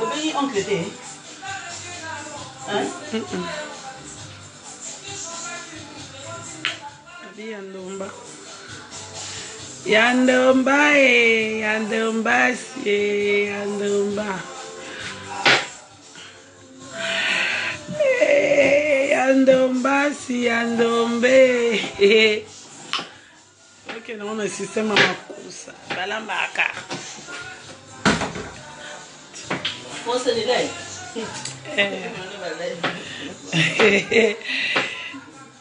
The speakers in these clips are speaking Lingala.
obengi oncle te ya ndomba ya ndomba e ya ndomba sie ya ndomba Hey, ya ndombasi ya ndombe oke nango na systeme ya makusa balambaka Eh.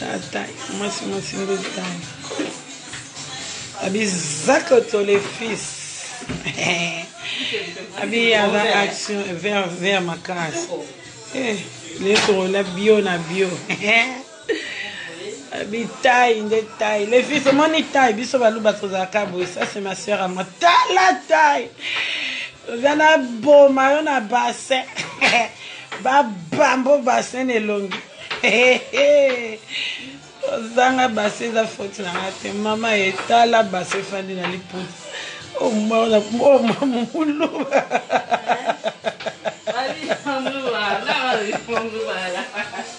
tata mwasi mwasi nde tata abi zakoto le fils abi aza action vers vers makasi eh, lesokola bio na bio bitaille nde taille les filles omoni taille biso baluba tozalaka boye ça c'est ma soeur à moi tala taille oza na boma yo na bassin babambo bassin na elongi ozanga base eza foti na nga te mama ye tala base efandi na liputa omona oh, mama muluba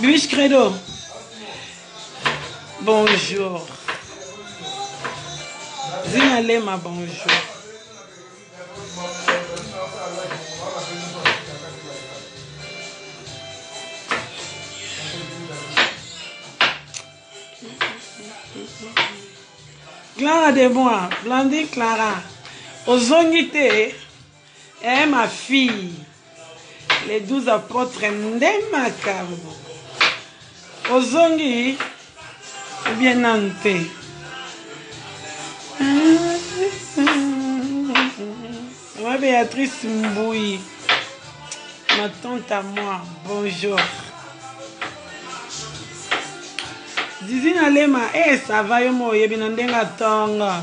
Luis Credo. Bonjour. Zina Lema, bonjour. Clara de moi, Blandine Clara, ozongi te Eh ma fille, les 12 apôtres nde makambo. Ozongi ou bien nanu te? Maman Béatrice Mbouyi, ma tante à moi, bonjour. Zizina Lema, eh ça va yo mo oyebi na ndenge atonga.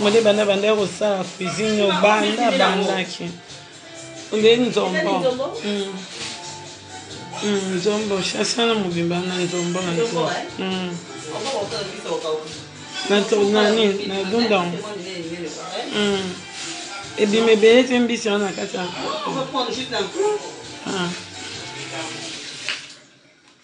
mode banda banda kosala cuisine yo banda bandaki nde nzombo mm. mm, nzombo shasana mobimba na nzombo na nzombo mm. nani na dundango ebima ebele te mbisi wana na kati ya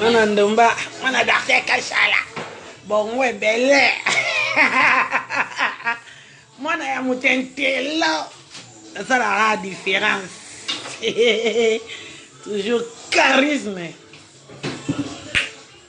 mwana ndomba mwana bertin kasala bongo ebele mwana ya motentelo asalaka différence toujours charisme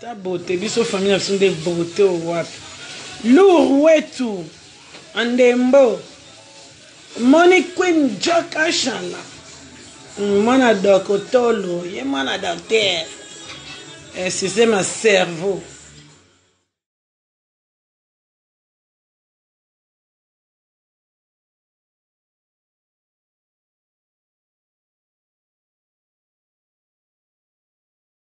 Ta beaute biso famille na biso nde beaute oyo wapi lourd wetu andembo moni queen jock ashana mwana dokotolo ye mwana docteur esize ma cerveau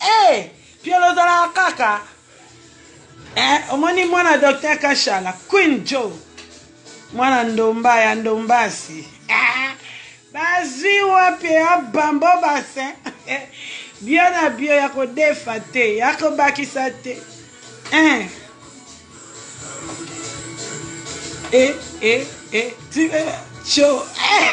Hey, piolo ozalaka kaka eh, omoni mwana docteur kashala queen joe mwana ndomba ya ndombasi eh, bazwi wapi ya bambo base eh, bio na bio ya kodefa te ya kobakisa te eh. Eh, eh, eh, tu, eh, cho eh.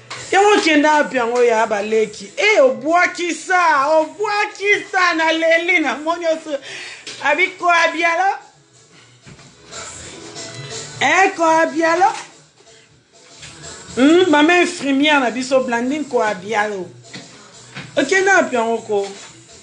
Yango okenda wapi yango ya ba leki eh obwakisa obwakisa na leli na moni osu abi koa bialo eh koa bialo hmm, mama infirmière na biso blandine koa bialo okenda wapi yango ko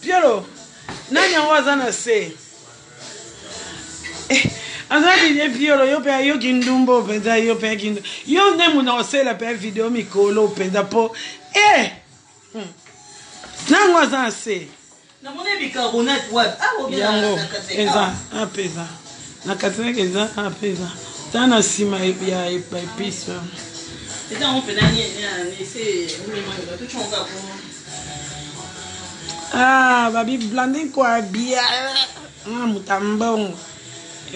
Piero nani yango aza na se eh, aza didie piero yo mpe yo kindumbo mpenza yo mpe kindu yo nde muna osela mpe video mikolo mpenza mpo e eh! hmm. nango aza na se yango eza apeza na katinaka eza apeza ta na nsima ya epice Ah, babi blande kwa bia mwana moto ya mbongo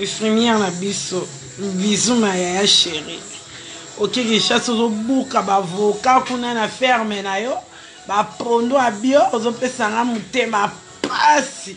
infirmière na biso bizu ma yaya chéri oke kinshasa ozobuka bavoka kuna na ferme na yo bapondo ya bio ozopesa nga motema mpasi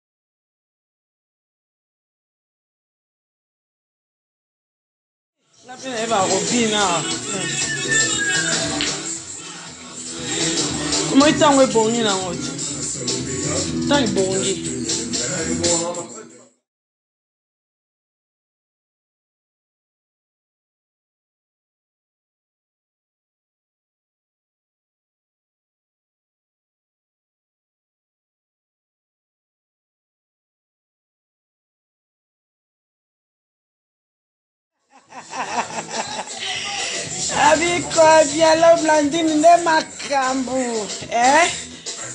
nga mpe nayeba robina omoi ntango ebongi nango te ntango ebongi abiko dialo blandine nde makambo eh?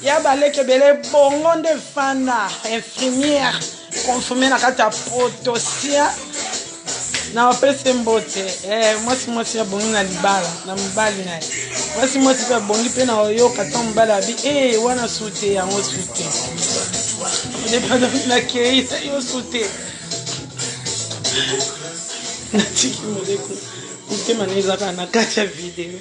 ya baleki ebele bongo nde fana infirmière confirme na kati ya potosia na bapesi mbote eh, mwasi mwasi abongi na libala na mobali na ye mwasi mwasi mpe abongi mpe na oyoka ntango mobali abi e eh, wana sute yango sute nakei na yo sute natiki moleko motema na ezaka na kati ya video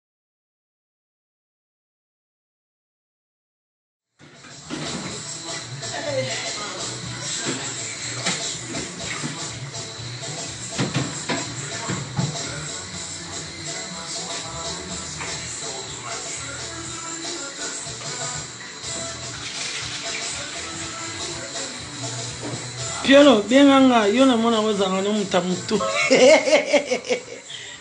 piolo benga nga yo namona ozanga no moto ya motu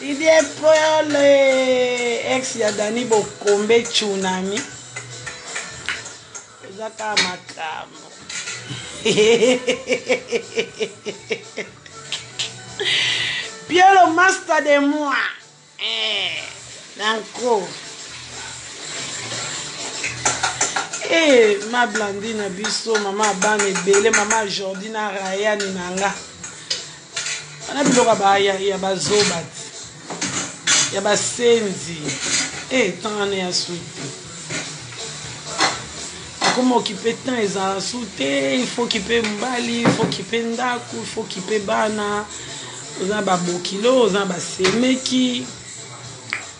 Didier Pole, ex ya Dani Bokombe Tsunami. Eza kaka makambo. Piolo master de moi. Eh, nanko. Eh, ma Blandine na biso, mama abana ebele, mama Jordi na Ryan na nga. wana biloko ya bazoba ya basenzi e eh, temps wana ya suite akoma okipe temps ezala su te ifo okipe mobali ifo okipe ndako ifo okipe bana oza babokilo oza basemeki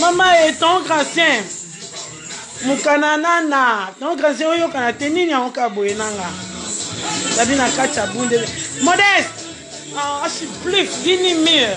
mama ye ton gracien mokana nana ton gracien oyokana te nini yango kaka boye nanga nabi na kati ya bunde modeste ah, je suis plus fini mire